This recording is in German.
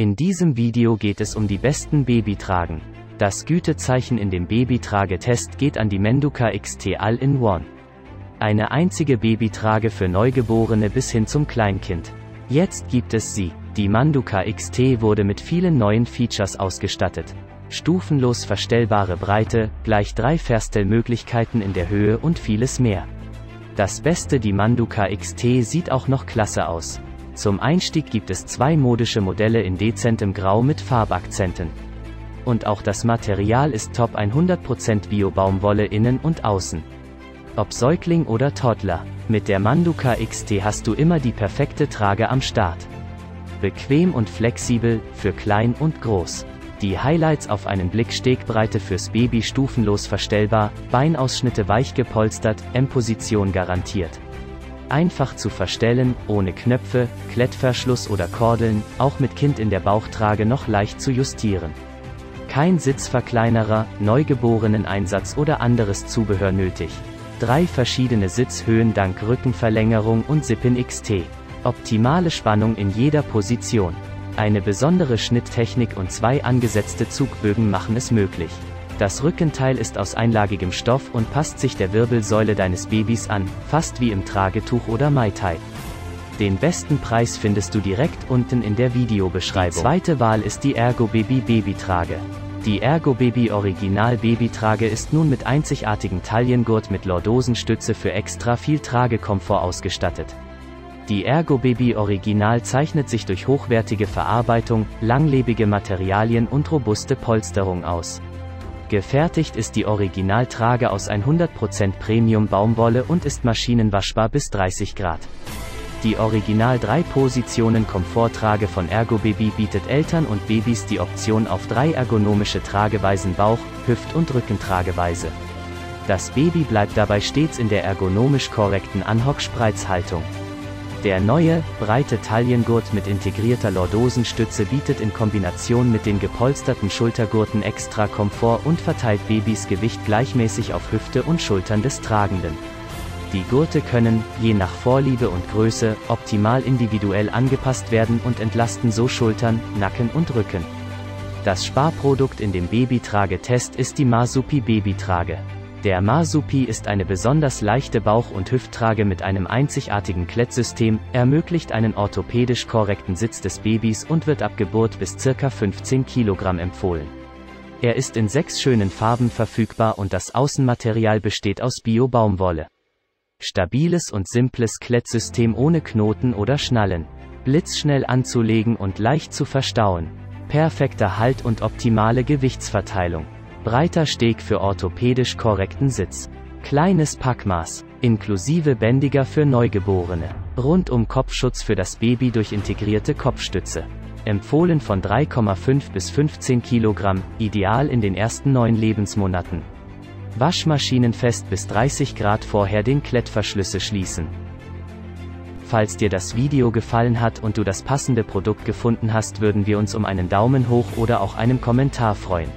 In diesem Video geht es um die besten Babytragen. Das Gütezeichen in dem Babytragetest geht an die Menduka XT All-in-One. Eine einzige Babytrage für Neugeborene bis hin zum Kleinkind. Jetzt gibt es sie. Die Manduka XT wurde mit vielen neuen Features ausgestattet. Stufenlos verstellbare Breite, gleich drei Verstellmöglichkeiten in der Höhe und vieles mehr. Das Beste die Manduka XT sieht auch noch klasse aus. Zum Einstieg gibt es zwei modische Modelle in dezentem Grau mit Farbakzenten. Und auch das Material ist top 100% Bio-Baumwolle innen und außen. Ob Säugling oder Toddler, mit der Manduka XT hast du immer die perfekte Trage am Start. Bequem und flexibel, für klein und groß. Die Highlights auf einen Blick Stegbreite fürs Baby stufenlos verstellbar, Beinausschnitte weich gepolstert, M-Position garantiert. Einfach zu verstellen, ohne Knöpfe, Klettverschluss oder Kordeln, auch mit Kind in der Bauchtrage noch leicht zu justieren. Kein Sitzverkleinerer, Neugeborenen-Einsatz oder anderes Zubehör nötig. Drei verschiedene Sitzhöhen dank Rückenverlängerung und Sippen XT. Optimale Spannung in jeder Position. Eine besondere Schnitttechnik und zwei angesetzte Zugbögen machen es möglich. Das Rückenteil ist aus einlagigem Stoff und passt sich der Wirbelsäule deines Babys an, fast wie im Tragetuch oder Maitai. Den besten Preis findest du direkt unten in der Videobeschreibung. Zweite Wahl ist die Ergo Baby Babytrage. Die Ergo Baby Original Babytrage ist nun mit einzigartigen Taillengurt mit Lordosenstütze für extra viel Tragekomfort ausgestattet. Die Ergo Baby Original zeichnet sich durch hochwertige Verarbeitung, langlebige Materialien und robuste Polsterung aus. Gefertigt ist die Originaltrage aus 100% Premium Baumwolle und ist maschinenwaschbar bis 30 Grad. Die Original 3 Positionen Komforttrage von Ergo Baby bietet Eltern und Babys die Option auf drei ergonomische Trageweisen Bauch, Hüft- und Rückentrageweise. Das Baby bleibt dabei stets in der ergonomisch korrekten Anhock-Spreizhaltung. Der neue, breite Taillengurt mit integrierter Lordosenstütze bietet in Kombination mit den gepolsterten Schultergurten extra Komfort und verteilt Babys Gewicht gleichmäßig auf Hüfte und Schultern des Tragenden. Die Gurte können, je nach Vorliebe und Größe, optimal individuell angepasst werden und entlasten so Schultern, Nacken und Rücken. Das Sparprodukt in dem Babytragetest ist die Masupi Babytrage. Der Marsupi ist eine besonders leichte Bauch- und Hüfttrage mit einem einzigartigen Klettsystem, ermöglicht einen orthopädisch korrekten Sitz des Babys und wird ab Geburt bis ca. 15 kg empfohlen. Er ist in sechs schönen Farben verfügbar und das Außenmaterial besteht aus Bio-Baumwolle. Stabiles und simples Klettsystem ohne Knoten oder Schnallen. Blitzschnell anzulegen und leicht zu verstauen. Perfekter Halt und optimale Gewichtsverteilung. Breiter Steg für orthopädisch korrekten Sitz. Kleines Packmaß, inklusive Bändiger für Neugeborene. Rundum Kopfschutz für das Baby durch integrierte Kopfstütze. Empfohlen von 3,5 bis 15 Kilogramm, ideal in den ersten neun Lebensmonaten. Waschmaschinenfest bis 30 Grad vorher den Klettverschlüsse schließen. Falls dir das Video gefallen hat und du das passende Produkt gefunden hast, würden wir uns um einen Daumen hoch oder auch einem Kommentar freuen.